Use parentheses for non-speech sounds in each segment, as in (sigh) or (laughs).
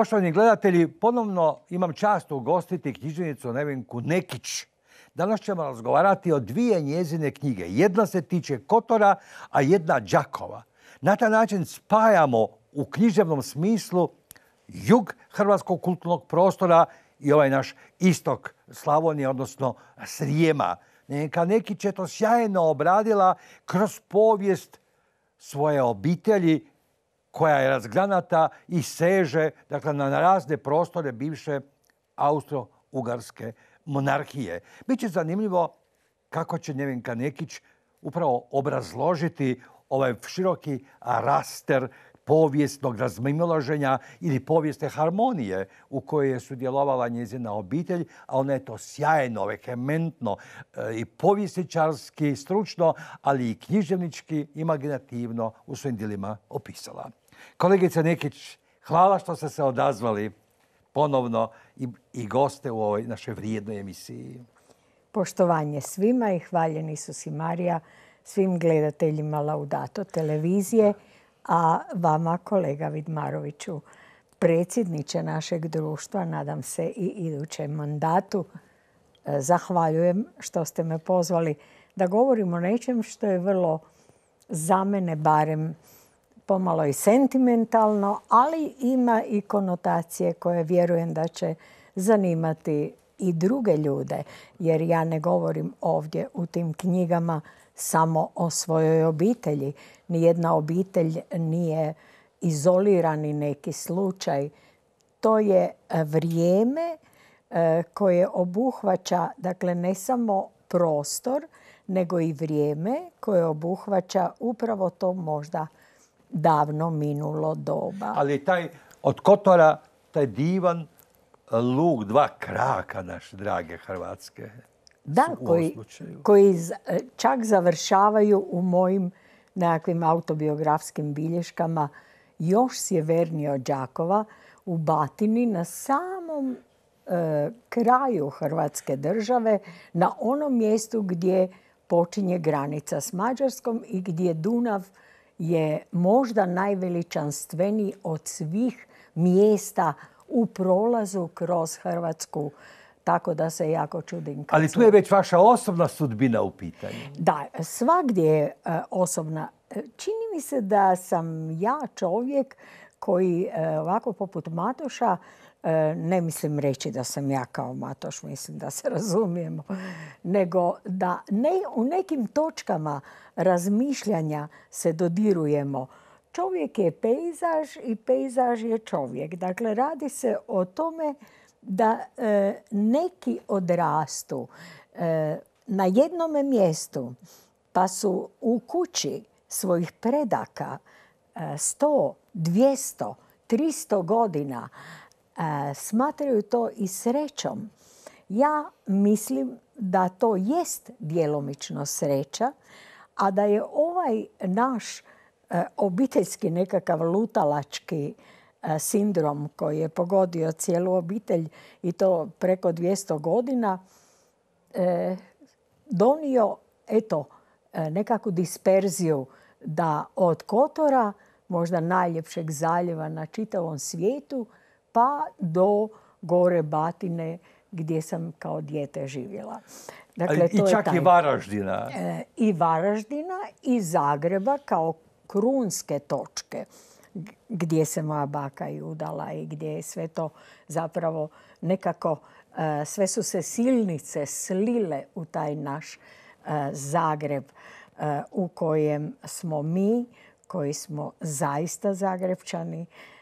Poštovani gledatelji, ponovno imam čast ugostiti knjižnicu Nevenku Nekić. Danas ćemo razgovarati o dvije njezine knjige. Jedna se tiče Kotora, a jedna Đakova. Na taj način spajamo u književnom smislu jug hrvatskog kulturnog prostora i ovaj naš istok Slavonije, odnosno Srijema. Neka Nekić je to sjajno obradila kroz povijest svoje obitelji koja je razgranata i seže dakle, na razne prostore bivše Austro-Ugarske monarhije. Biće zanimljivo kako će Nevenka Nekić upravo obrazložiti ovaj široki raster povijesnog razmimolaženja ili povijesne harmonije u kojoj je sudjelovala njezina obitelj, a ona je to sjajno, vehementno e, i povjesničarski, stručno, ali i književnički, imaginativno u svojim dilima opisala. Kolegice Nekić, hvala što ste se odazvali ponovno i, i goste u ovoj našoj vrijednoj emisiji. Poštovanje svima i hvaljeni su si Marija svim gledateljima Laudato televizije, a vama kolega Vidmaroviću, predsjedniče našeg društva, nadam se i idućem mandatu, e, zahvaljujem što ste me pozvali da govorim o nečem što je vrlo za mene barem pomalo i sentimentalno, ali ima i konotacije koje vjerujem da će zanimati i druge ljude, jer ja ne govorim ovdje u tim knjigama samo o svojoj obitelji. Nijedna obitelj nije izolirani neki slučaj. To je vrijeme e, koje obuhvaća, dakle ne samo prostor, nego i vrijeme koje obuhvaća upravo to možda davno minulo doba. Ali taj od Kotora, taj divan luk, dva kraka naše drage Hrvatske. Da, koji, koji čak završavaju u mojim nekakvim autobiografskim bilješkama još sjevernije od Đakova u Batini na samom e, kraju Hrvatske države, na onom mjestu gdje počinje granica s Mađarskom i gdje Dunav je možda najveličanstveniji od svih mjesta u prolazu kroz Hrvatsku. Tako da se jako čudim. Ali tu je već vaša osobna sudbina u pitanju. Da, svagdje je e, osobna. E, čini mi se da sam ja čovjek koji e, ovako poput Matoša ne mislim reći da sam ja kao Matoš, mislim da se razumijemo, nego da ne, u nekim točkama razmišljanja se dodirujemo. Čovjek je pejzaž i pejzaž je čovjek. Dakle, radi se o tome da e, neki odrastu e, na jednome mjestu pa su u kući svojih predaka sto, 200, 300 godina smatraju to i srećom. Ja mislim da to jest djelomično sreća, a da je ovaj naš e, obiteljski nekakav lutalački e, sindrom koji je pogodio cijelu obitelj i to preko 200 godina, e, donio eto, nekakvu disperziju da od Kotora, možda najljepšeg zaljeva na čitavom svijetu, pa do gore Batine gdje sam kao dijete živjela. Dakle, I čak i Varaždina. E, I Varaždina i Zagreba kao krunske točke gdje se moja baka i udala i gdje je sve to zapravo nekako, e, sve su se silnice slile u taj naš e, Zagreb u kojem smo mi, koji smo zaista Zagrebčani, E,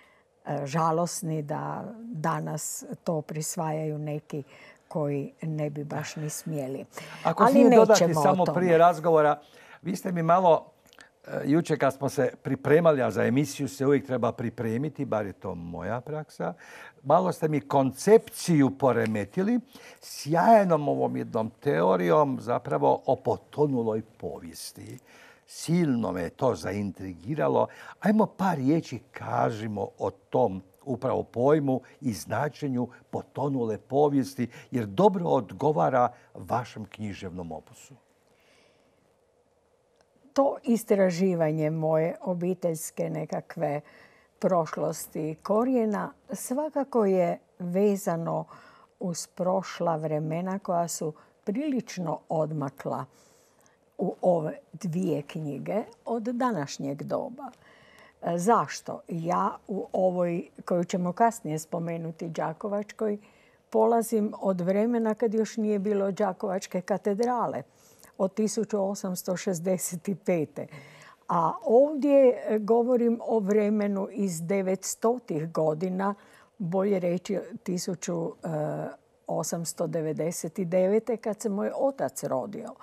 žalosni da danas to prisvajaju neki koji ne bi baš ni smjeli. Ako Ali dodati samo prije razgovora, vi ste mi malo e, jučer kad smo se pripremali, a za emisiju se uvijek treba pripremiti, bar je to moja praksa, malo ste mi koncepciju poremetili sjajnom ovom jednom teorijom zapravo o potonuloj povijesti silno me to zaintrigiralo. Ajmo par riječi kažimo o tom upravo pojmu i značenju potonule povijesti, jer dobro odgovara vašem književnom opusu. To istraživanje moje obiteljske nekakve prošlosti korijena svakako je vezano uz prošla vremena koja su prilično odmakla u ove dvije knjige od današnjeg doba. E, zašto? Ja u ovoj, koju ćemo kasnije spomenuti, Đakovačkoj, polazim od vremena kad još nije bilo Đakovačke katedrale, od 1865. A ovdje govorim o vremenu iz 900. godina, bolje reći 1899. kad se moj otac rodio.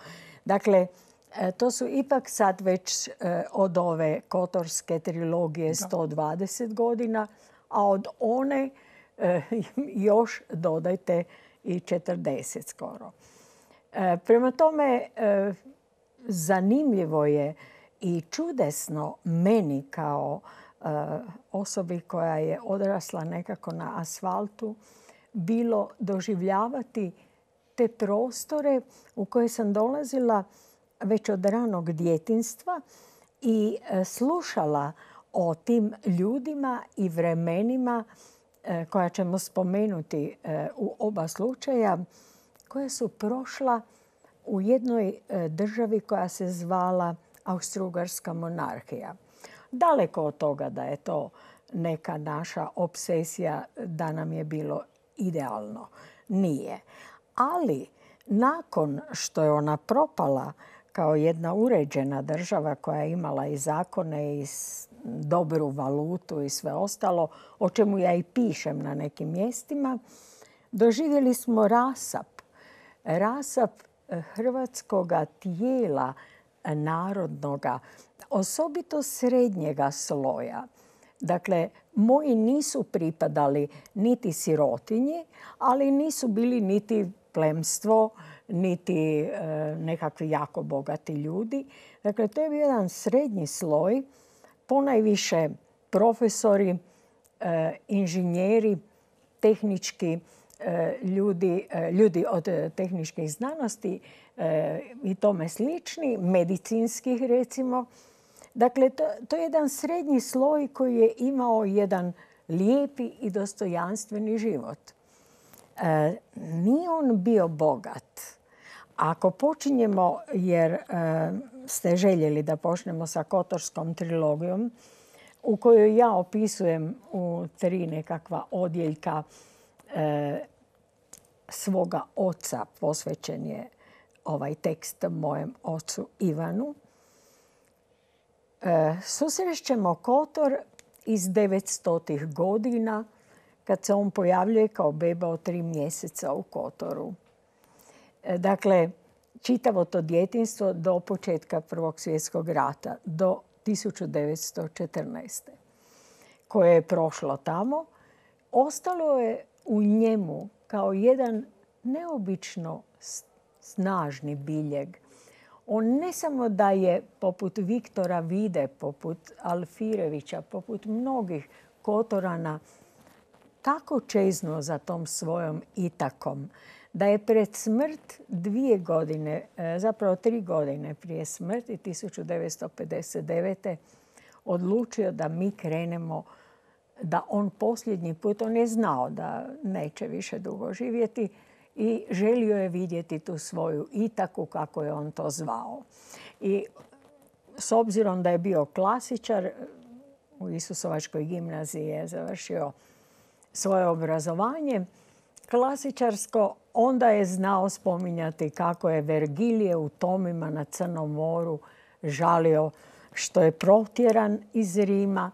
Dakle, e, to su ipak sad već e, od ove kotorske trilogije 120 godina, a od one e, (laughs) još dodajte i 40 skoro. Prema tome, zanimljivo je i čudesno meni kao osobi koja je odrasla nekako na asfaltu bilo doživljavati te prostore u koje sam dolazila već od ranog djetinstva i e, slušala o tim ljudima i vremenima e, koja ćemo spomenuti e, u oba slučaja, koja su prošla u jednoj državi koja se zvala Austrougarska monarhija. Daleko od toga da je to neka naša obsesija da nam je bilo idealno. Nije. Ali nakon što je ona propala kao jedna uređena država koja je imala i zakone i dobru valutu i sve ostalo, o čemu ja i pišem na nekim mjestima, doživjeli smo rasap. Rasap hrvatskoga tijela narodnoga, osobito srednjega sloja. Dakle, moji nisu pripadali niti sirotinji, ali nisu bili niti plemstvo, niti e, nekakvi jako bogati ljudi. Dakle, to je bio jedan srednji sloj, ponajviše profesori, e, inženjeri, tehnički e, ljudi, ljudi od tehničkih znanosti i tome slični, medicinskih recimo, Dakle, to, to je jedan srednji sloj koji je imao jedan lijepi i dostojanstveni život. E, nije on bio bogat. Ako počinjemo, jer e, ste željeli da počnemo sa Kotorskom trilogijom, u kojoj ja opisujem u tri nekakva odjeljka e, svoga oca, posvećen je ovaj tekst mojem ocu Ivanu. Susrećemo Kotor iz 900. godina kad se on pojavljuje kao beba od tri mjeseca u Kotoru. E, dakle, čitavo to djetinstvo do početka Prvog svjetskog rata, do 1914. koje je prošlo tamo, ostalo je u njemu kao jedan neobično snažni biljeg on ne samo da je poput Viktora Vide, poput Alfirevića, poput mnogih Kotorana tako čeznuo za tom svojom itakom da je pred smrt dvije godine, e, zapravo tri godine prije smrti, 1959. odlučio da mi krenemo da on posljednji put, on je znao da neće više dugo živjeti, i želio je vidjeti tu svoju Itaku, kako je on to zvao. I s obzirom da je bio klasičar, u Isusovačkoj gimnaziji je završio svoje obrazovanje, klasičarsko, onda je znao spominjati kako je Vergilije u tomima na Crnom moru žalio što je protjeran iz Rima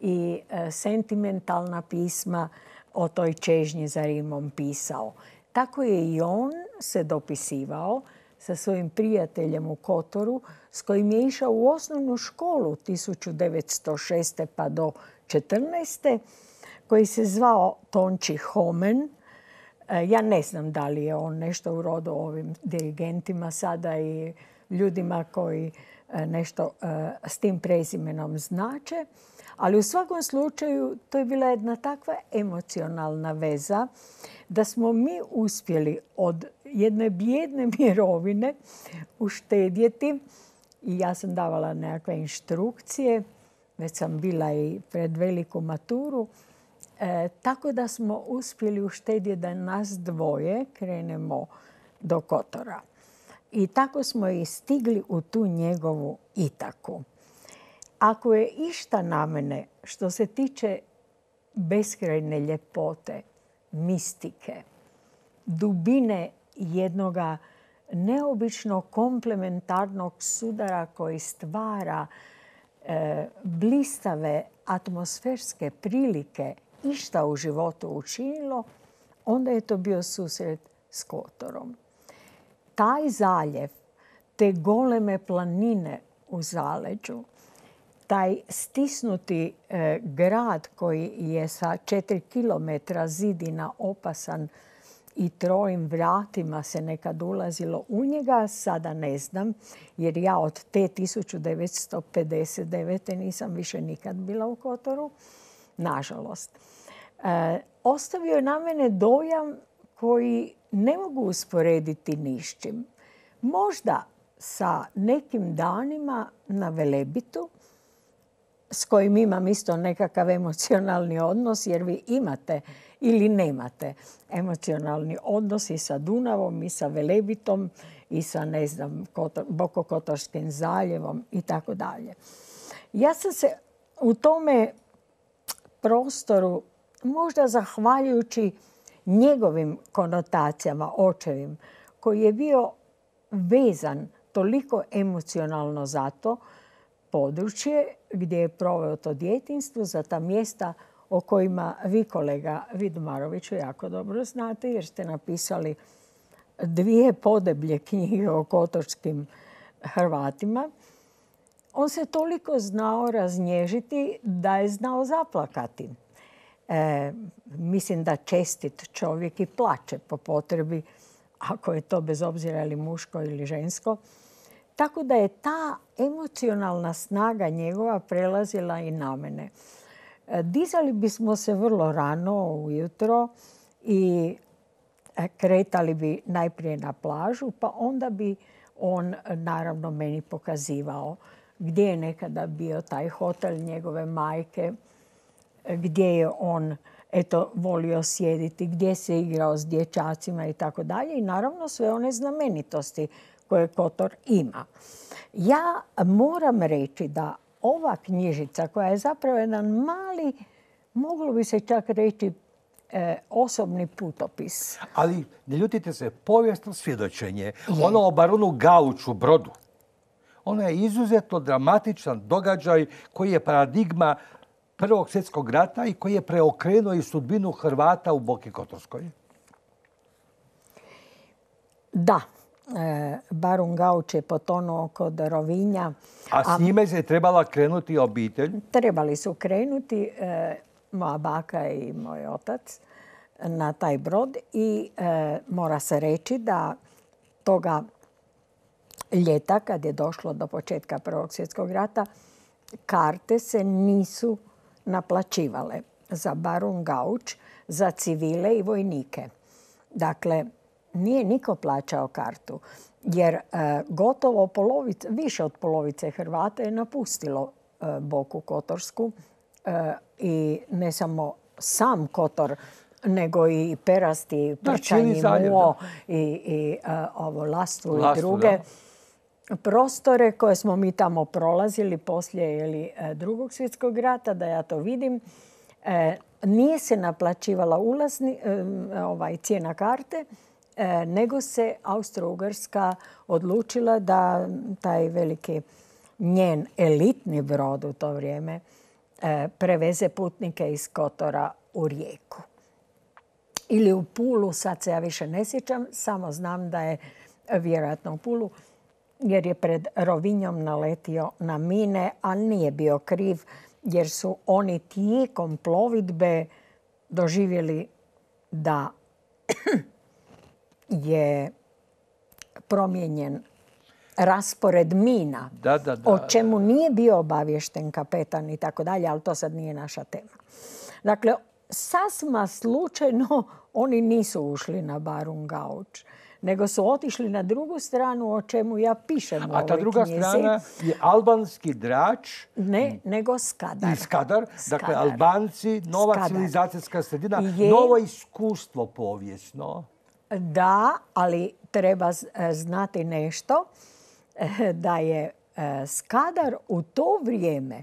i e, sentimentalna pisma o toj čežnji za Rimom pisao. Tako je i on se dopisivao sa svojim prijateljem u Kotoru s kojim je išao u osnovnu školu 1906. pa do 14. koji se zvao Tonči Homen. E, ja ne znam da li je on nešto u rodu ovim dirigentima sada i ljudima koji e, nešto e, s tim prezimenom znače. Ali u svakom slučaju to je bila jedna takva emocionalna veza da smo mi uspjeli od jedne bijedne mirovine uštedjeti i ja sam davala nekakve inštrukcije već sam bila i pred veliku maturu. E, tako da smo uspjeli uštedjeti da nas dvoje krenemo do Kotora. I tako smo i stigli u tu njegovu Itaku. Ako je išta na mene što se tiče beskrajne ljepote, mistike, dubine jednoga neobično komplementarnog sudara koji stvara e, blistave atmosferske prilike išta u životu učinilo, onda je to bio susret s Kotorom. Taj zaljev, te goleme planine u zaleđu, taj stisnuti e, grad koji je sa četiri kilometra zidina opasan i trojim vratima se nekad ulazilo u njega, sada ne znam, jer ja od te 1959. nisam više nikad bila u Kotoru, nažalost. E, ostavio je na mene dojam koji ne mogu usporediti nišćim. Možda sa nekim danima na Velebitu, s kojim imam isto nekakav emocionalni odnos, jer vi imate ili nemate emocionalni odnos i sa Dunavom i sa Velebitom i sa, ne znam, Bokokotorskim zaljevom i tako dalje. Ja sam se u tome prostoru, možda zahvaljujući njegovim konotacijama, očevim, koji je bio vezan toliko emocionalno za to područje gdje je proveo to djetinstvo, za ta mjesta o kojima vi kolega Vidmaroviću jako dobro znate jer ste napisali dvije podeblje knjige o kotorskim Hrvatima. On se toliko znao raznježiti da je znao zaplakati. E, mislim da čestit čovjek i plače po potrebi, ako je to bez obzira ili muško ili žensko. Tako da je ta emocionalna snaga njegova prelazila i na mene. E, dizali bismo se vrlo rano ujutro i e, kretali bi najprije na plažu, pa onda bi on naravno meni pokazivao gdje je nekada bio taj hotel njegove majke, gdje je on eto, volio sjediti, gdje se igrao s dječacima i tako dalje. I naravno sve one znamenitosti koje Kotor ima. Ja moram reći da ova knjižica koja je zapravo jedan mali, moglo bi se čak reći e, osobni putopis. Ali ne ljutite se, povijesno svjedočenje, ono o baronu Gauču, brodu, ono je izuzetno dramatičan događaj koji je paradigma Prvog svjetskog rata i koji je preokrenuo i sudbinu Hrvata u Boki Kotorskoj. Da, E, Barun Gauč je potonuo kod Rovinja. A s njime se je trebala krenuti obitelj? Trebali su krenuti e, moja baka i moj otac na taj brod i e, mora se reći da toga ljeta kad je došlo do početka Prvog svjetskog rata karte se nisu naplaćivale za Barun Gauč, za civile i vojnike. Dakle, nije niko plaćao kartu. Jer e, gotovo polovica, više od polovice Hrvata je napustilo e, Boku Kotorsku e, i ne samo sam Kotor, nego i Perasti, Prčanji, Muo i, i ovo Lastvu, i druge prostore koje smo mi tamo prolazili poslije ili drugog svjetskog rata, da ja to vidim. Nije se naplaćivala ulazni, ovaj, cijena karte, E, nego se Austro-Ugarska odlučila da taj veliki njen elitni brod u to vrijeme e, preveze putnike iz Kotora u rijeku. Ili u Pulu, sad se ja više ne sjećam, samo znam da je vjerojatno u Pulu, jer je pred Rovinjom naletio na mine, ali nije bio kriv, jer su oni tijekom plovidbe doživjeli da (clears throat) je promijenjen raspored mina, o čemu nije bio obavješten kapetan i tako dalje, ali to sad nije naša tema. Dakle, sasma slučajno oni nisu ušli na Barun Gauč, nego su otišli na drugu stranu o čemu ja pišem u A ta ovoj druga knjizi. strana je albanski drač Ne, nego Skadar. i Skadar. Dakle, Skadar. Albanci, nova Skadar. civilizacijska sredina, Je- novo iskustvo povijesno. Da, ali treba e, znati nešto e, da je e, Skadar u to vrijeme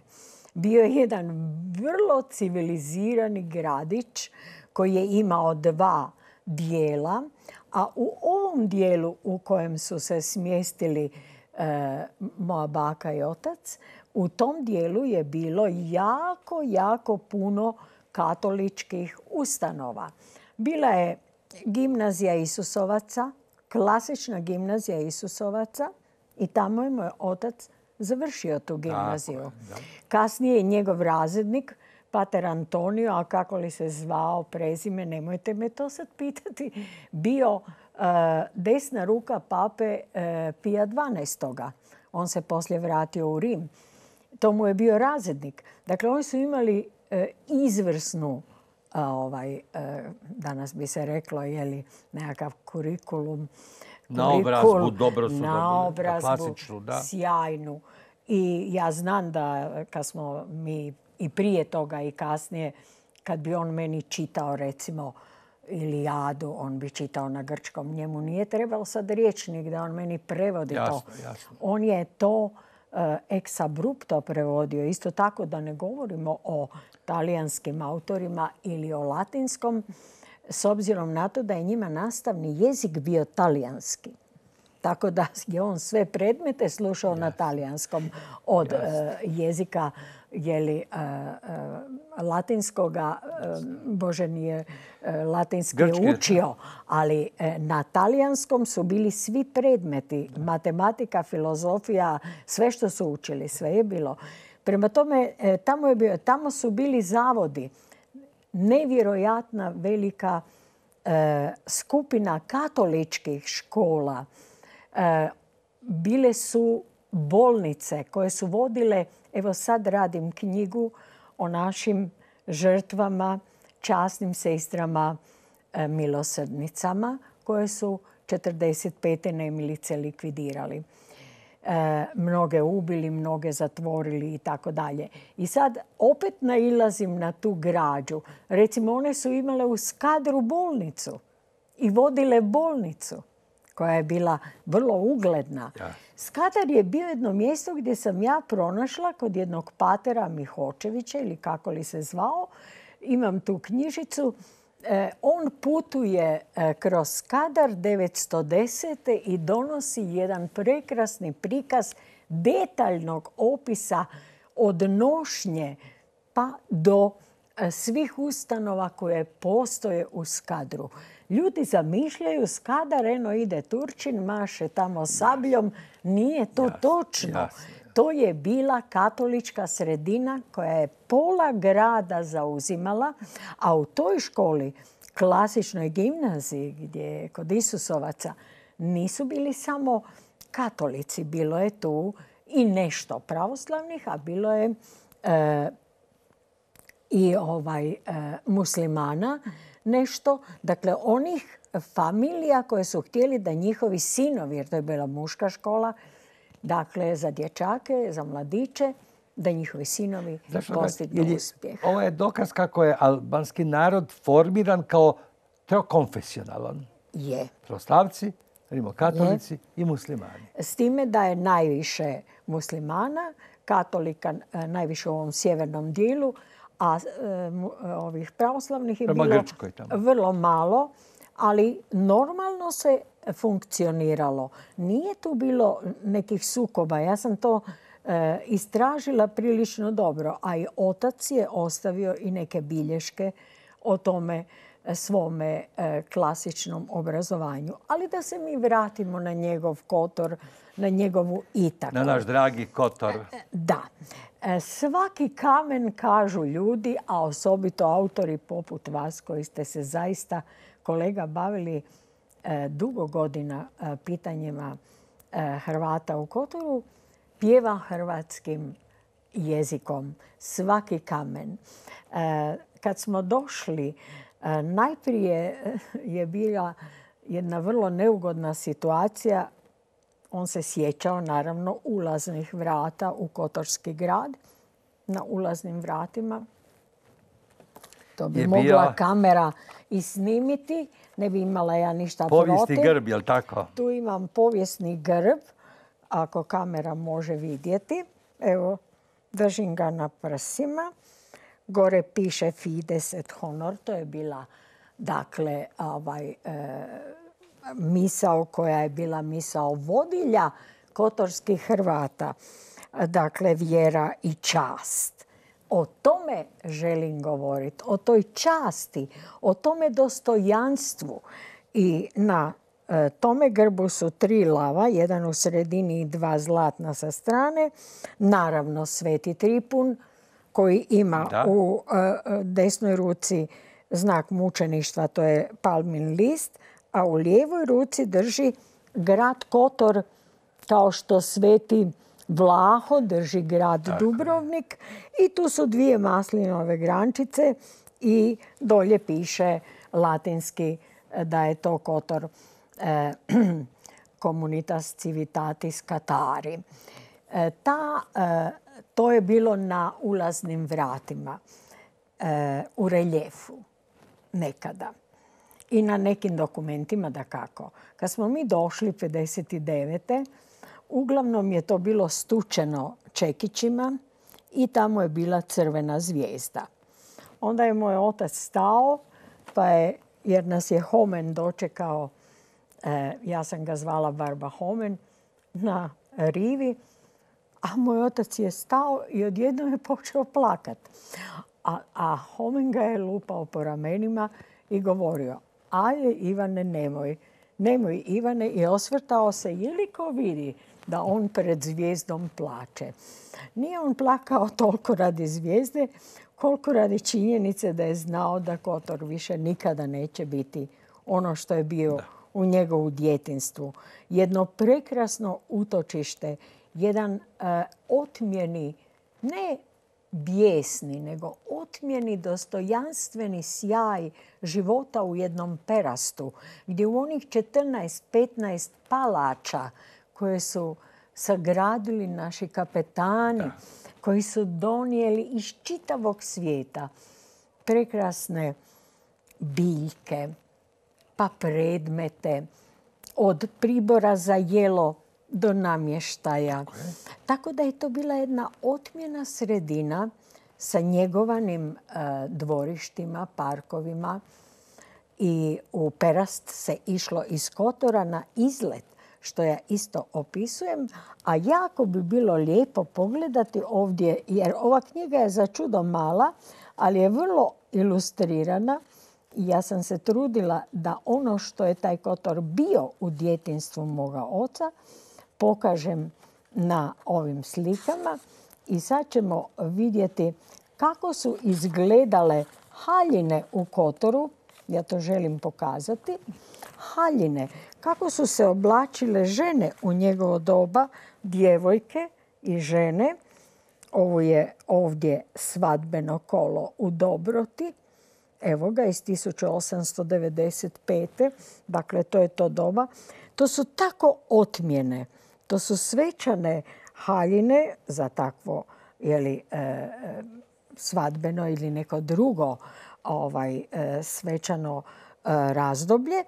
bio jedan vrlo civilizirani gradić koji je imao dva dijela, a u ovom dijelu u kojem su se smjestili e, moja baka i otac, u tom dijelu je bilo jako, jako puno katoličkih ustanova. Bila je gimnazija Isusovaca, klasična gimnazija Isusovaca i tamo je moj otac završio tu gimnaziju. Kasnije je njegov razrednik, pater Antonio, a kako li se zvao prezime, nemojte me to sad pitati, bio e, desna ruka pape e, Pija XII. On se poslije vratio u Rim. To mu je bio razrednik. Dakle, oni su imali e, izvrsnu ovaj, danas bi se reklo, je li nekakav kurikulum. Naobrazbu kurikul- dobro su klasičnu, da. sjajnu. I ja znam da kad smo mi i prije toga i kasnije, kad bi on meni čitao recimo Ilijadu, on bi čitao na grčkom. Njemu nije trebalo sad riječnik da on meni prevodi to. Jasno. On je to e, ex abrupto prevodio. Isto tako da ne govorimo o talijanskim autorima ili o latinskom, s obzirom na to da je njima nastavni jezik bio talijanski. Tako da je on sve predmete slušao na talijanskom od e, jezika jeli, e, e, latinskoga, e, Bože nije latinski učio, ali na talijanskom su bili svi predmeti, matematika, filozofija, sve što su učili, sve je bilo. Prema tome, tamo, je bio, tamo su bili zavodi, nevjerojatna velika e, skupina katoličkih škola. E, bile su bolnice koje su vodile, evo sad radim knjigu o našim žrtvama, časnim sestrama, e, milosrdnicama koje su 45. nemilice likvidirali. E, mnoge ubili, mnoge zatvorili i tako dalje. I sad opet nailazim na tu građu. Recimo, one su imale u Skadru bolnicu i vodile bolnicu koja je bila vrlo ugledna. Ja. Skadar je bio jedno mjesto gdje sam ja pronašla kod jednog patera Mihočevića ili kako li se zvao. Imam tu knjižicu. E, on putuje e, kroz Skadar 910. i donosi jedan prekrasni prikaz detaljnog opisa od nošnje pa do e, svih ustanova koje postoje u Skadru. Ljudi zamišljaju Skadar, eno ide Turčin, maše tamo sabljom. Nije to točno. To je bila katolička sredina koja je pola grada zauzimala, a u toj školi, klasičnoj gimnaziji gdje je kod Isusovaca, nisu bili samo katolici. Bilo je tu i nešto pravoslavnih, a bilo je e, i ovaj, e, muslimana nešto. Dakle, onih familija koje su htjeli da njihovi sinovi, jer to je bila muška škola, dakle za dječake, za mladiće, da njihovi sinovi postignu uspjeh. Ovo je dokaz kako je albanski narod formiran kao trokonfesionalan. Je. Pravoslavci, rimokatolici i muslimani. S time da je najviše muslimana, katolika e, najviše u ovom sjevernom dijelu, a e, e, ovih pravoslavnih je Prema bilo Grčkoj tamo. vrlo malo, ali normalno se funkcioniralo. Nije tu bilo nekih sukoba. Ja sam to e, istražila prilično dobro, a i otac je ostavio i neke bilješke o tome svome e, klasičnom obrazovanju. Ali da se mi vratimo na njegov kotor, na njegovu itaku. Na naš dragi Kotor. Da. E, Svaki kamen kažu ljudi, a osobito autori poput vas koji ste se zaista kolega bavili e, dugo godina e, pitanjima e, Hrvata u Kotoru, pjeva hrvatskim jezikom. Svaki kamen. E, Kad smo došli, e, najprije je bila jedna vrlo neugodna situacija. On se sjećao naravno ulaznih vrata u Kotorski grad. Na ulaznim vratima to bi mogla kamera i snimiti. Ne bi imala ja ništa povijesni grb, jel tako? Tu imam povijesni grb, ako kamera može vidjeti. Evo, držim ga na prsima. Gore piše Fides et Honor, to je bila dakle ovaj, e, misao koja je bila misao vodilja kotorskih Hrvata. Dakle, vjera i čast. O tome želim govoriti, o toj časti, o tome dostojanstvu. I na e, tome grbu su tri lava, jedan u sredini i dva zlatna sa strane. Naravno Sveti Tripun koji ima u e, e, desnoj ruci znak mučeništva, to je palmin list, a u lijevoj ruci drži grad Kotor kao što sveti Vlaho drži grad Dubrovnik i tu su dvije maslinove grančice i dolje piše latinski da je to Kotor eh, (clears throat) Comunitas Civitatis Katari. Eh, ta, eh, to je bilo na ulaznim vratima u reljefu nekada. I na nekim dokumentima da kako. Kad smo mi došli 59. Uglavnom je to bilo stučeno čekićima i tamo je bila crvena zvijezda. Onda je moj otac stao, pa je, jer nas je Homen dočekao, e, ja sam ga zvala Barba Homen, na rivi, a moj otac je stao i odjednom je počeo plakat. A, a Homen ga je lupao po ramenima i govorio, ajde Ivane nemoj, nemoj Ivane i osvrtao se, je li ko vidi da on pred zvijezdom plače. Nije on plakao toliko radi zvijezde, koliko radi činjenice da je znao da Kotor više nikada neće biti ono što je bio u njegovu djetinstvu. Jedno prekrasno utočište, jedan e, otmjeni, ne bijesni, nego otmjeni dostojanstveni sjaj života u jednom perastu, gdje u onih 14-15 palača koje su sagradili naši kapetani, koji su donijeli iz čitavog svijeta prekrasne biljke, pa predmete, od pribora za jelo do namještaja. Tako da je to bila jedna otmjena sredina sa njegovanim e, dvorištima, parkovima i u Perast se išlo iz Kotora na izlet što ja isto opisujem, a jako bi bilo lijepo pogledati ovdje, jer ova knjiga je za čudo mala, ali je vrlo ilustrirana i ja sam se trudila da ono što je taj Kotor bio u djetinstvu moga oca pokažem na ovim slikama i sad ćemo vidjeti kako su izgledale haljine u Kotoru. Ja to želim pokazati. Haljine kako su se oblačile žene u njegovo doba, djevojke i žene. Ovo je ovdje svadbeno kolo u Dobroti. Evo ga iz 1895. Dakle, to je to doba. To su tako otmjene. To su svečane haljine za takvo e, e, svadbeno ili neko drugo ovaj, e, svečano razdoblje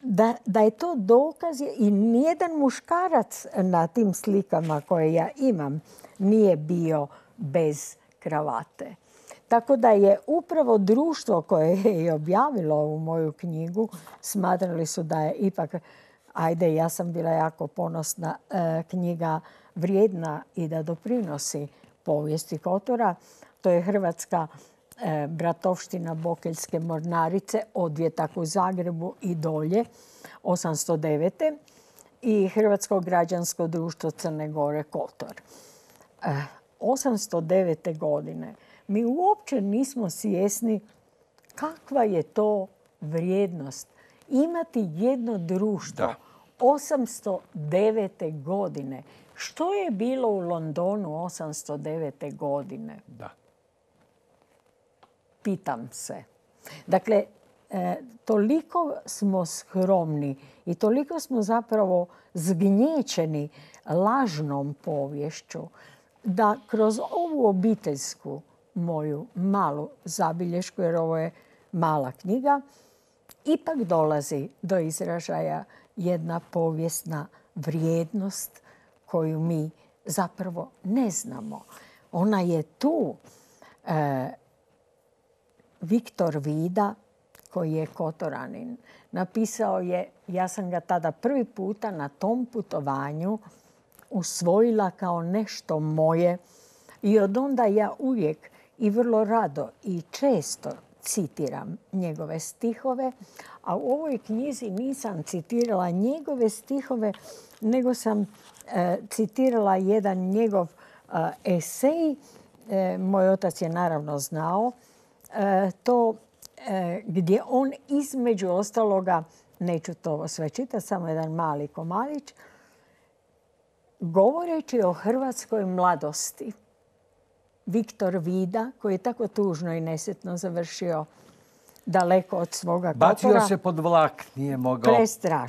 da, da je to dokaz i nijedan muškarac na tim slikama koje ja imam nije bio bez kravate. Tako da je upravo društvo koje je objavilo ovu moju knjigu smatrali su da je ipak, ajde ja sam bila jako ponosna, e, knjiga vrijedna i da doprinosi povijesti Kotora. To je Hrvatska E, bratovština Bokeljske mornarice, odvjetak u Zagrebu i dolje, 809. i Hrvatsko građansko društvo Crne Gore Kotor. 809. E, godine mi uopće nismo svjesni kakva je to vrijednost. Imati jedno društvo 809. godine. Što je bilo u Londonu 809. godine? Da pitam se. Dakle, e, toliko smo skromni i toliko smo zapravo zgnječeni lažnom povješću da kroz ovu obiteljsku moju malu zabilješku, jer ovo je mala knjiga, ipak dolazi do izražaja jedna povijesna vrijednost koju mi zapravo ne znamo. Ona je tu. E, Viktor Vida, koji je Kotoranin, napisao je, ja sam ga tada prvi puta na tom putovanju usvojila kao nešto moje i od onda ja uvijek i vrlo rado i često citiram njegove stihove, a u ovoj knjizi nisam citirala njegove stihove, nego sam e, citirala jedan njegov e, esej. E, moj otac je naravno znao to gdje on između ostaloga, neću to sve čitati, samo jedan mali komadić, govoreći o hrvatskoj mladosti, Viktor Vida, koji je tako tužno i nesjetno završio daleko od svoga kotora. Bacio se pod vlak, nije mogao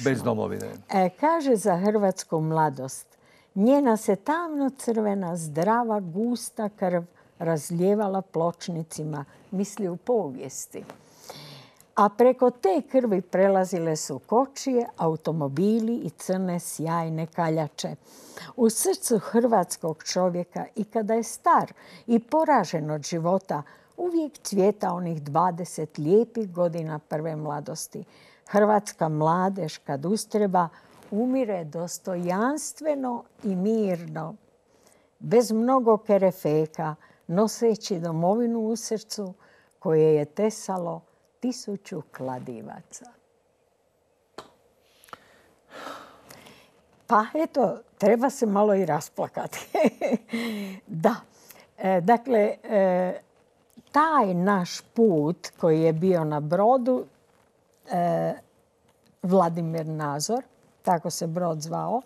bez domovine. E, kaže za hrvatsku mladost, njena se tamno crvena, zdrava, gusta krv razljevala pločnicima, misli u povijesti. A preko te krvi prelazile su kočije, automobili i crne sjajne kaljače. U srcu hrvatskog čovjeka i kada je star i poražen od života, uvijek cvjeta onih 20 lijepih godina prve mladosti. Hrvatska mladež kad ustreba umire dostojanstveno i mirno, bez mnogo kerefeka, noseći domovinu u srcu koje je tesalo tisuću kladivaca. Pa eto, treba se malo i rasplakati. (laughs) da. E, dakle, e, taj naš put koji je bio na brodu, e, Vladimir Nazor, tako se brod zvao,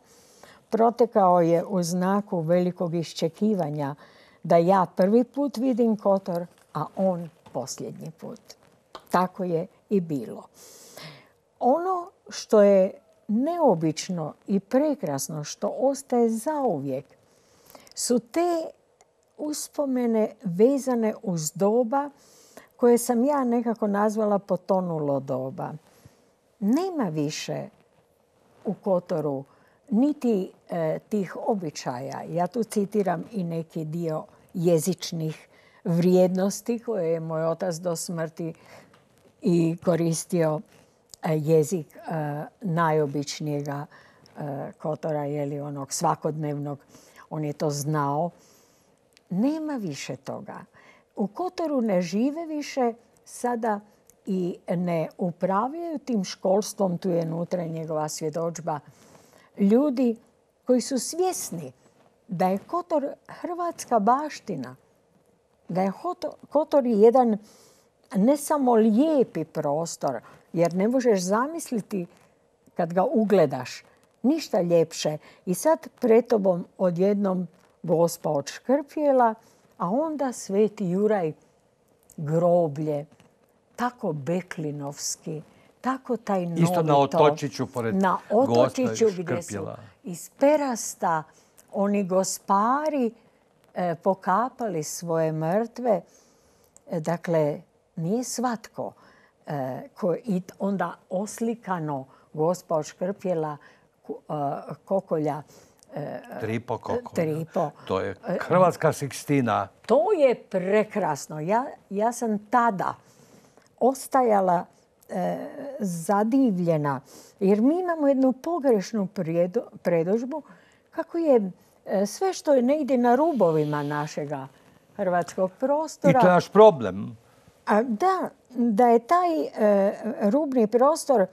protekao je u znaku velikog iščekivanja da ja prvi put vidim Kotor, a on posljednji put. Tako je i bilo. Ono što je neobično i prekrasno, što ostaje zauvijek, su te uspomene vezane uz doba koje sam ja nekako nazvala potonulo doba. Nema više u Kotoru niti e, tih običaja. Ja tu citiram i neki dio jezičnih vrijednosti koje je moj otac do smrti i koristio e, jezik e, najobičnijega Kotora, li onog svakodnevnog. On je to znao nema više toga. U Kotoru ne žive više sada i ne upravljaju tim školstvom, tu je nutra njegova svjedočba, ljudi koji su svjesni da je Kotor hrvatska baština, da je Kotor jedan ne samo lijepi prostor, jer ne možeš zamisliti kad ga ugledaš ništa ljepše. I sad pred tobom odjednom gospa od Škrpjela, a onda Sveti Juraj groblje, tako beklinovski, tako tajnovito. Isto na otočiću pored Na otočiću gdje su iz perasta oni gospari e, pokapali svoje mrtve. E, dakle, nije svatko e, i onda oslikano gospa Škrpjela, Kokolja, Tripo koko. Tripo. To je hrvatska sikstina. To je prekrasno. Ja, ja sam tada ostajala e, zadivljena. Jer mi imamo jednu pogrešnu predožbu kako je e, sve što je negdje na rubovima našega hrvatskog prostora. I to je naš problem. A, da, da je taj e, rubni prostor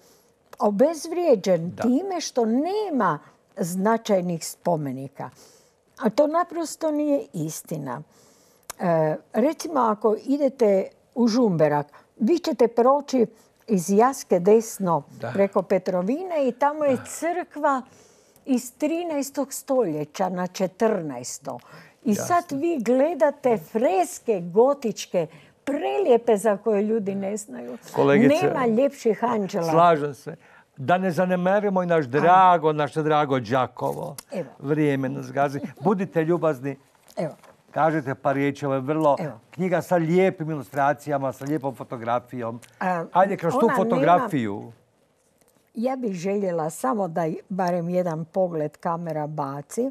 obezvrijeđen time što nema značajnih spomenika. A to naprosto nije istina. E, recimo ako idete u Žumberak, vi ćete proći iz Jaske desno preko Petrovine i tamo je crkva iz 13. stoljeća na 14. I sad vi gledate freske gotičke prelijepe za koje ljudi ne znaju. Kolegice, Nema ljepših anđela. Slažem se. Da ne zanemarimo i naš drago, naše drago Đakovo. Evo. Vrijeme nas gazi. (laughs) Budite ljubazni. Evo, Kažete par riječi, ovo je vrlo Evo. knjiga sa lijepim ilustracijama, sa lijepom fotografijom. A, Ajde, kroz tu ona nema- fotografiju. ja bih željela samo da barem jedan pogled kamera baci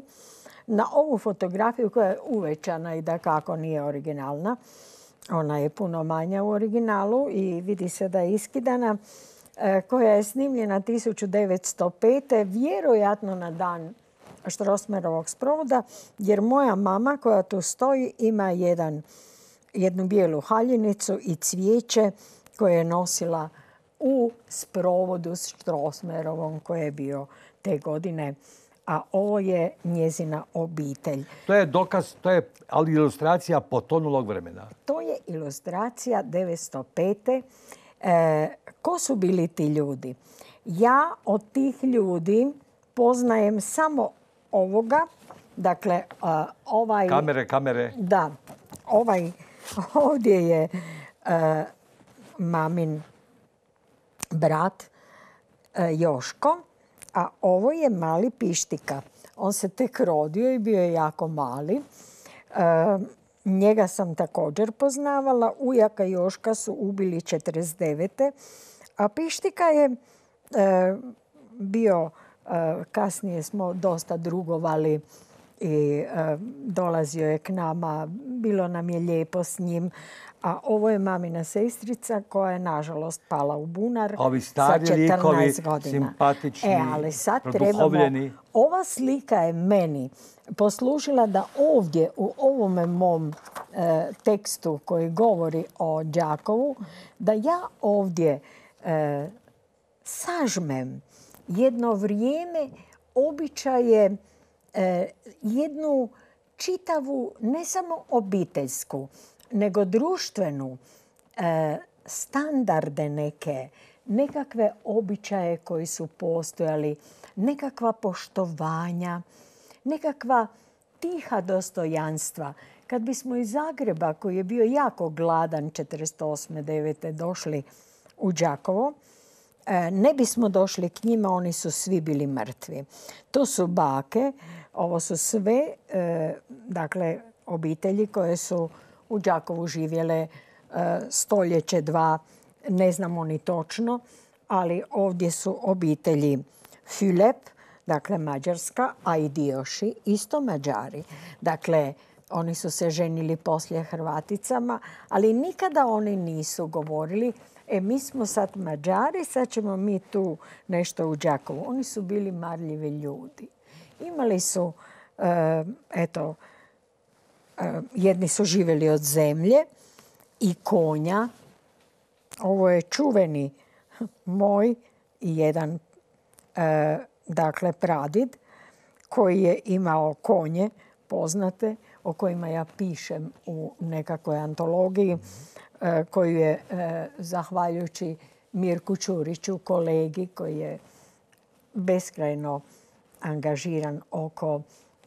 na ovu fotografiju koja je uvećana i da kako nije originalna. Ona je puno manja u originalu i vidi se da je iskidana, e, koja je snimljena 1905. vjerojatno na dan Štrosmerovog sprovoda, jer moja mama koja tu stoji ima jedan, jednu bijelu haljinicu i cvijeće koje je nosila u sprovodu s Štrosmerovom koji je bio te godine. A ovo je njezina obitelj. To je dokaz, to je ali ilustracija potonulog vremena. To je ilustracija 905. E, ko su bili ti ljudi? Ja od tih ljudi poznajem samo ovoga. Dakle, ovaj... Kamere, kamere. Da, ovaj, ovdje je e, mamin brat e, Joško, a ovo je mali pištika. On se tek rodio i bio je jako mali. E, njega sam također poznavala. Ujaka Joška su ubili 49. A pištika je e, bio, e, kasnije smo dosta drugovali i e, dolazio je k nama, bilo nam je lijepo s njim. A ovo je mamina sestrica koja je nažalost pala u bunar ovi sa stari 14 likovi, godina. simpatični, E, ali sad trebamo... Ova slika je meni poslužila da ovdje u ovome mom e, tekstu koji govori o Đakovu, da ja ovdje e, sažmem jedno vrijeme običaje, jednu čitavu, ne samo obiteljsku, nego društvenu, e, standarde neke, nekakve običaje koji su postojali, nekakva poštovanja, nekakva tiha dostojanstva. Kad bismo iz Zagreba, koji je bio jako gladan 48. 9. došli u Đakovo, e, ne bismo došli k njima, oni su svi bili mrtvi. To su bake, ovo su sve e, dakle, obitelji koje su u Đakovu živjele e, stoljeće, dva, ne znamo ni točno, ali ovdje su obitelji Fülep, dakle Mađarska, a i Dioši, isto Mađari. Dakle, oni su se ženili poslije Hrvaticama, ali nikada oni nisu govorili e mi smo sad Mađari, sad ćemo mi tu nešto u Đakovu. Oni su bili marljivi ljudi. Imali su, e, eto, e, jedni su živjeli od zemlje i konja. Ovo je čuveni moj i jedan e, dakle pradid koji je imao konje poznate o kojima ja pišem u nekakvoj antologiji koju je zahvaljujući Mirku Čuriću, kolegi koji je beskrajno angažiran oko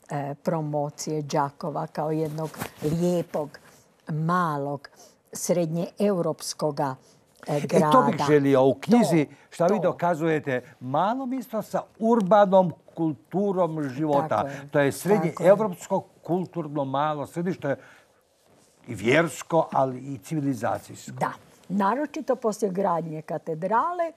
e, promocije Đakova kao jednog lijepog, malog, srednjeeuropskoga e, grada. E to bih želio u knjizi, To, šta vi dokazujete, malo mjesto sa urbanom kulturom života. Tako je, To je srednje je. evropsko kulturno malo središte i vjersko, ali i civilizacijsko. Da, naročito poslije gradnje katedrale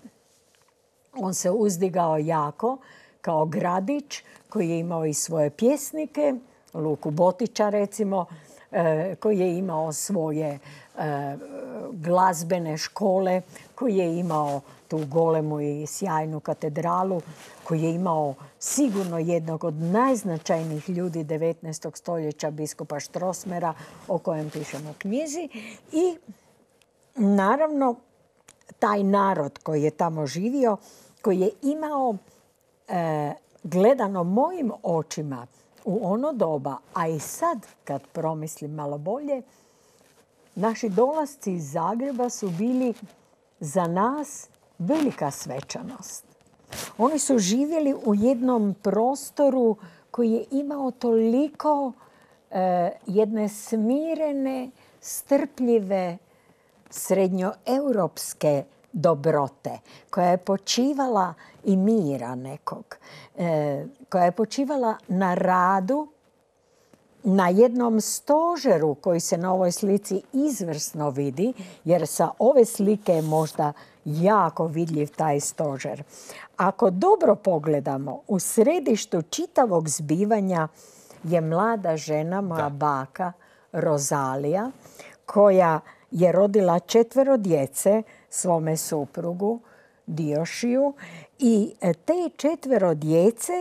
on se uzdigao jako kao gradić koji je imao i svoje pjesnike, Luku Botića recimo, e, koji je imao svoje e, glazbene škole, koji je imao tu golemu i sjajnu katedralu, koji je imao sigurno jednog od najznačajnijih ljudi 19. stoljeća, biskupa Štrosmera, o kojem pišemo u knjizi. I naravno, taj narod koji je tamo živio, koji je imao, gledano mojim očima, u ono doba, a i sad kad promislim malo bolje, naši dolasci iz Zagreba su bili za nas velika svečanost. Oni su živjeli u jednom prostoru koji je imao toliko e, jedne smirene, strpljive srednjoeuropske dobrote, koja je počivala i mira nekog, e, koja je počivala na radu, na jednom stožeru koji se na ovoj slici izvrsno vidi, jer sa ove slike je možda jako vidljiv taj stožer. Ako dobro pogledamo, u središtu čitavog zbivanja je mlada žena, moja baka, Rozalija, koja je rodila četvero djece svome suprugu Diošiju i e, te četvero djece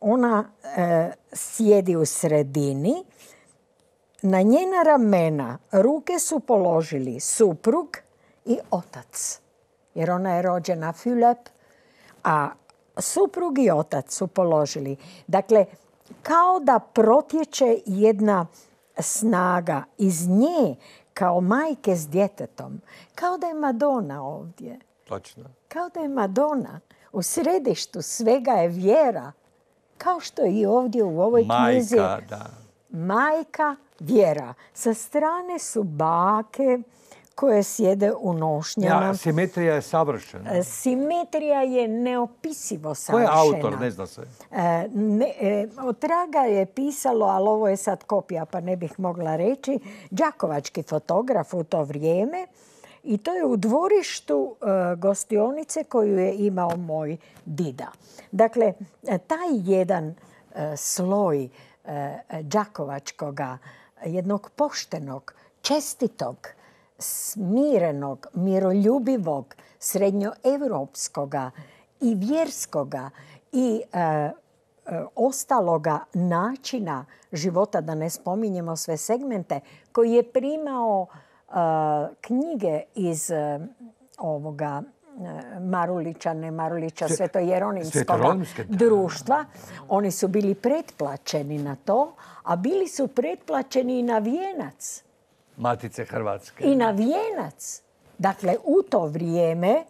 ona e, sjedi u sredini. Na njena ramena ruke su položili suprug i otac. Jer ona je rođena Filip, a suprug i otac su položili. Dakle, kao da protječe jedna snaga iz nje kao majke s djetetom. Kao da je Madonna ovdje. Točno. Kao da je Madonna. U središtu svega je vjera. Kao što je i ovdje u ovoj knjizi. Majka, da. Majka, vjera. Sa strane su bake, koje sjede u nošnjama. Ja, simetrija je savršena. E, simetrija je neopisivo Ko je savršena. autor, ne zna se. E, ne, e, od traga je pisalo, ali ovo je sad kopija pa ne bih mogla reći, Đakovački fotograf u to vrijeme i to je u dvorištu e, gostionice koju je imao moj dida. Dakle, e, taj jedan sloj Đakovačkoga, jednog poštenog, čestitog, smirenog, miroljubivog, srednjoevropskoga i vjerskoga i e, e, ostaloga načina života, da ne spominjemo sve segmente, koji je primao e, knjige iz e, ovoga Marulića, ne Marulića, Svetojeronimskog društva. Oni su bili pretplaćeni na to, a bili su pretplaćeni i na vijenac Matice Hrvatske. i na vijenac. Dakle, u to vrijeme,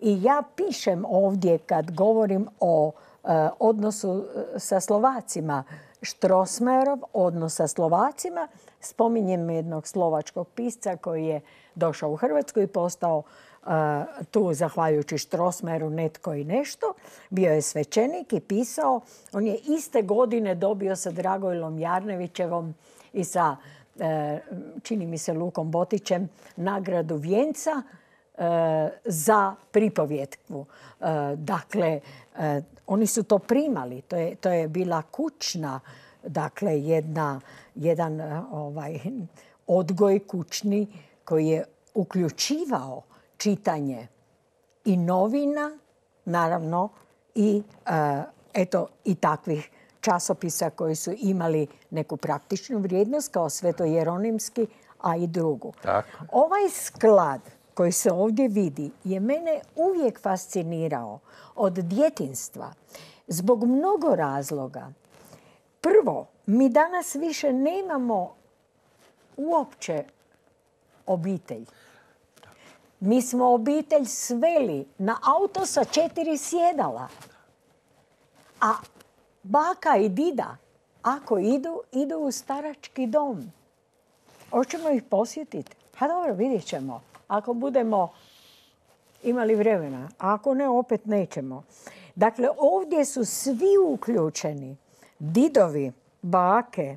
i ja pišem ovdje kad govorim o e, odnosu e, sa Slovacima, Štrosmajerov odnos sa Slovacima, spominjem jednog slovačkog pisca koji je došao u Hrvatsku i postao e, tu, zahvaljujući Štrosmajeru, netko i nešto. Bio je svećenik i pisao. On je iste godine dobio sa Dragojlom Jarnevićevom i sa čini mi se Lukom Botićem, nagradu Vjenca e, za pripovjetku. E, dakle, e, oni su to primali. To je, to je bila kućna, dakle, jedna, jedan e, ovaj, odgoj kućni koji je uključivao čitanje i novina, naravno, i e, eto i takvih časopisa koji su imali neku praktičnu vrijednost kao svetojeronimski, a i drugu. Tako. Ovaj sklad koji se ovdje vidi je mene uvijek fascinirao od djetinstva zbog mnogo razloga. Prvo, mi danas više nemamo uopće obitelj. Mi smo obitelj sveli na auto sa četiri sjedala. A baka i dida, ako idu, idu u starački dom. Hoćemo ih posjetiti? Ha dobro, vidjet ćemo. Ako budemo imali vremena. A ako ne, opet nećemo. Dakle, ovdje su svi uključeni. Didovi, bake,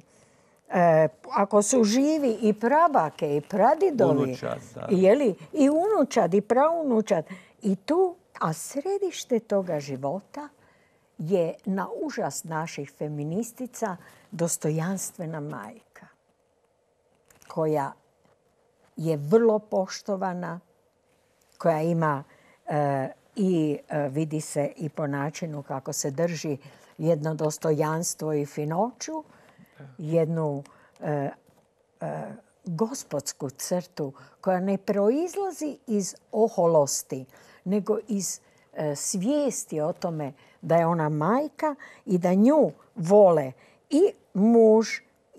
e, ako su živi i prabake i pradidovi. Unučad, da. Jeli? I unučad i praunučad. I tu, a središte toga života je na užas naših feministica dostojanstvena majka koja je vrlo poštovana, koja ima e, i e, vidi se i po načinu kako se drži jedno dostojanstvo i finoću, jednu e, gospodsku crtu koja ne proizlazi iz oholosti, nego iz svijesti o tome da je ona majka i da nju vole i muž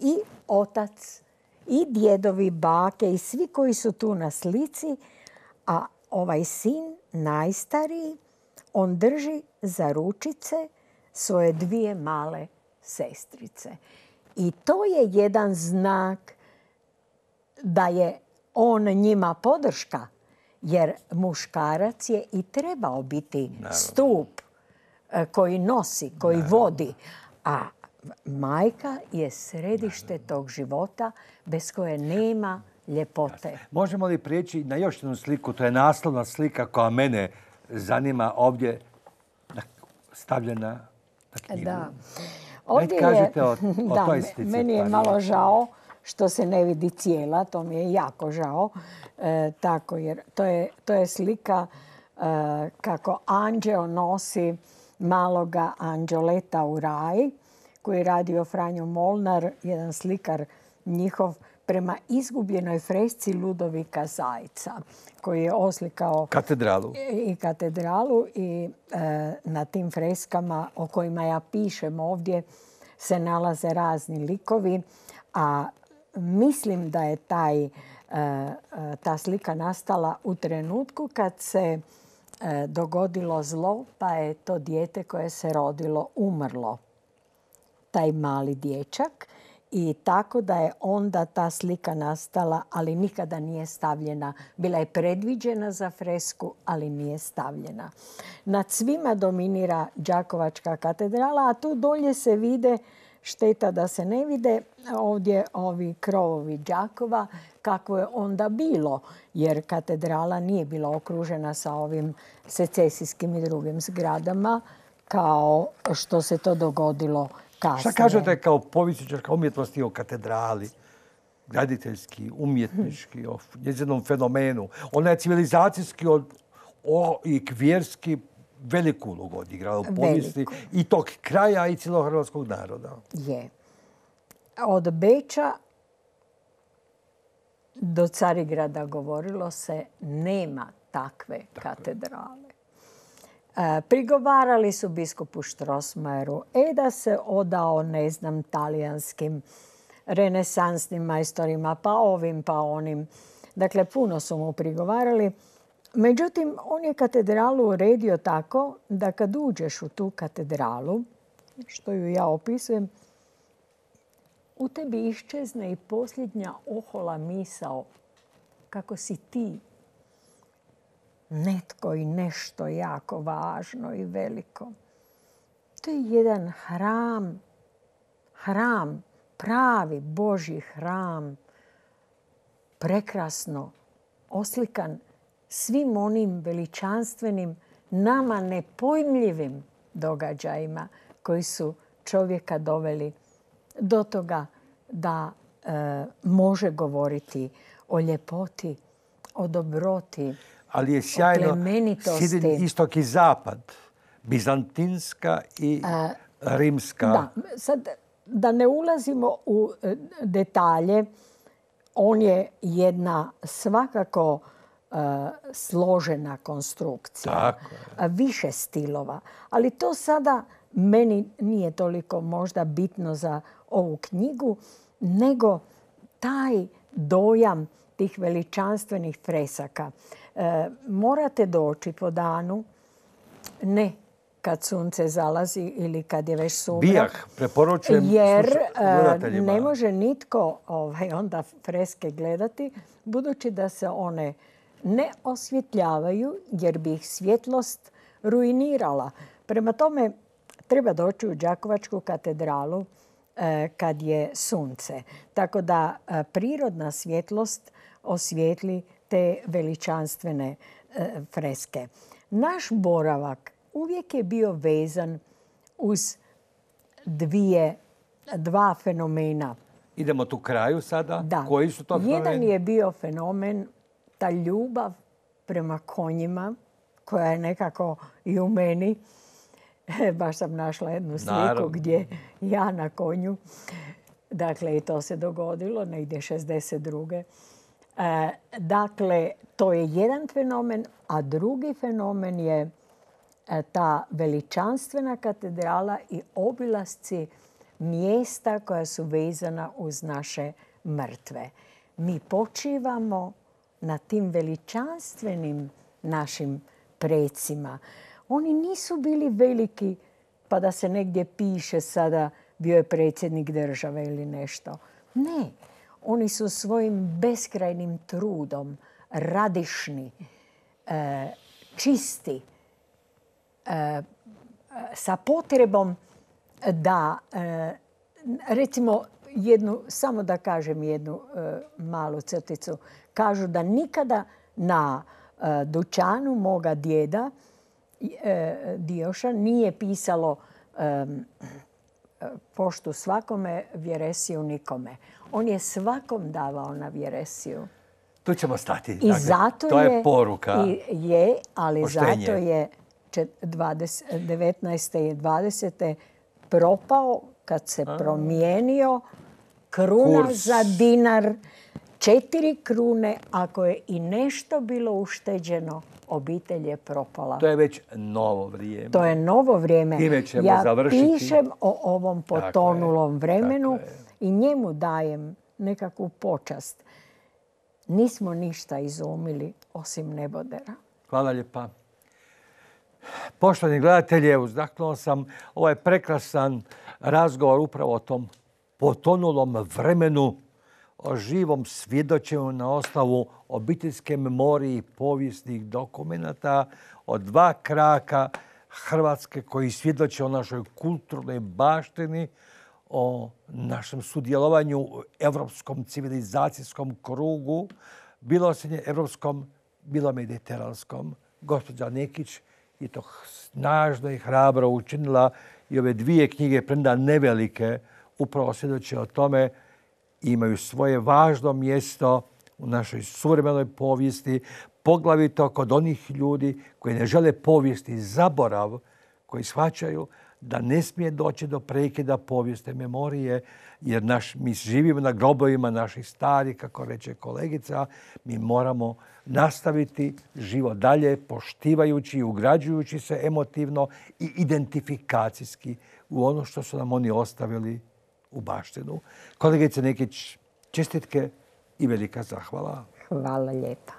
i otac i djedovi, bake i svi koji su tu na slici, a ovaj sin, najstariji, on drži za ručice svoje dvije male sestrice. I to je jedan znak da je on njima podrška. Jer muškarac je i trebao biti stup koji nosi, koji vodi. A majka je središte tog života bez koje nema ljepote. Možemo li prijeći na još jednu sliku? To je naslovna slika koja mene zanima ovdje stavljena na knjigu. Da. Ovdje kažete o, o (laughs) toj slici. Meni je malo žao što se ne vidi cijela, to mi je jako žao. E, tako, jer to je, to je slika e, kako anđeo nosi maloga anđoleta u raj, koji je radio Franjo Molnar, jedan slikar njihov prema izgubljenoj fresci Ludovika Zajca, koji je oslikao katedralu. I katedralu i e, na tim freskama o kojima ja pišem ovdje se nalaze razni likovi, a mislim da je taj, e, e, ta slika nastala u trenutku kad se dogodilo zlo, pa je to dijete koje se rodilo umrlo. Taj mali dječak i tako da je onda ta slika nastala, ali nikada nije stavljena. Bila je predviđena za fresku, ali nije stavljena. Nad svima dominira Đakovačka katedrala, a tu dolje se vide, šteta da se ne vide, ovdje ovi krovovi Đakova, kako je onda bilo, jer katedrala nije bila okružena sa ovim secesijskim i drugim zgradama, kao što se to dogodilo Šta kažete kao povjesničarka umjetnosti o katedrali? graditeljski, umjetnički, o njezinom fenomenu. Ona je civilizacijski i kvjerski veliku ulogu odigrala u povijesti i tog kraja i cijelog hrvatskog naroda. Je. Od Beča do Carigrada govorilo se nema takve katedrale. E, prigovarali su biskupu Štrosmajeru e da se odao, ne znam, talijanskim renesansnim majstorima, pa ovim, pa onim. Dakle, puno su mu prigovarali. Međutim, on je katedralu uredio tako da kad uđeš u tu katedralu, što ju ja opisujem, u tebi iščezne i posljednja ohola misao kako si ti netko i nešto jako važno i veliko. To je jedan hram, hram, pravi Božji hram, prekrasno oslikan svim onim veličanstvenim, nama nepojmljivim događajima koji su čovjeka doveli do toga da e, može govoriti o ljepoti, o dobroti, ali je sjajno istok i zapad, bizantinska i rimska. Da, sad da ne ulazimo u e, detalje, on je jedna svakako e, složena konstrukcija. Više stilova. Ali to sada meni nije toliko možda bitno za ovu knjigu, nego taj dojam tih veličanstvenih fresaka. E, morate doći po danu, ne kad sunce zalazi ili kad je već sumrak. Bijah, preporučujem Jer e, ne može nitko ovaj, onda freske gledati, budući da se one ne osvjetljavaju jer bi ih svjetlost ruinirala. Prema tome, treba doći u Đakovačku katedralu e, kad je sunce. Tako da prirodna svjetlost osvijetli te veličanstvene e, freske. Naš boravak uvijek je bio vezan uz dvije, dva fenomena. Idemo tu kraju sada. Da. Koji su to fenomeni? Jedan je bio fenomen ta ljubav prema konjima, koja je nekako i u meni. (laughs) Baš sam našla jednu sliku gdje ja na konju. Dakle, i to se dogodilo negdje 62. E, dakle, to je jedan fenomen, a drugi fenomen je e, ta veličanstvena katedrala i obilasci mjesta koja su vezana uz naše mrtve. Mi počivamo na tim veličanstvenim našim precima. Oni nisu bili veliki pa da se negdje piše sada bio je predsjednik države ili nešto. Ne, Oni su svojim beskrajnim trudom radišni, e, čisti, e, sa potrebom da, e, recimo, samo da kažem jednu malu crticu. Kažu da nikada na dućanu moga djeda Dioša nije pisalo poštu svakome, vjeresiju nikome. On je svakom davao na vjeresiju. Tu ćemo stati. I dakle, zato to je, poruka. I je, ali zato je 19. i 20. propao kad se promijenio kruna za dinar, četiri krune, ako je i nešto bilo ušteđeno, obitelj je propala. To je već novo vrijeme. To je novo vrijeme. ja pišem o ovom potonulom vremenu i njemu dajem nekakvu počast. Nismo ništa izumili osim nebodera. Hvala lijepa. Poštovani gledatelji, uzdahnuo sam ovaj prekrasan razgovor upravo o tom potonulom vremenu, o živom svjedočenju na osnovu obiteljske memorije i povijesnih dokumenata, o dva kraka Hrvatske koji svjedoče o našoj kulturnoj baštini, o našem sudjelovanju u evropskom civilizacijskom krugu, bilo se evropskom, bilo mediteranskom. Gospođa Nekić je to snažno i hrabro učinila i ove dvije knjige, prenda nevelike, upravo svjedoče o tome imaju svoje važno mjesto u našoj suvremenoj povijesti, poglavito kod onih ljudi koji ne žele povijesti zaborav, koji shvaćaju da ne smije doći do prekida povijesne memorije, jer naš, mi živimo na grobovima naših starih, kako reče kolegica, mi moramo nastaviti život dalje, poštivajući i ugrađujući se emotivno i identifikacijski u ono što su nam oni ostavili u baštinu. Kolegice Nekić, čestitke i velika zahvala. Hvala lijepa.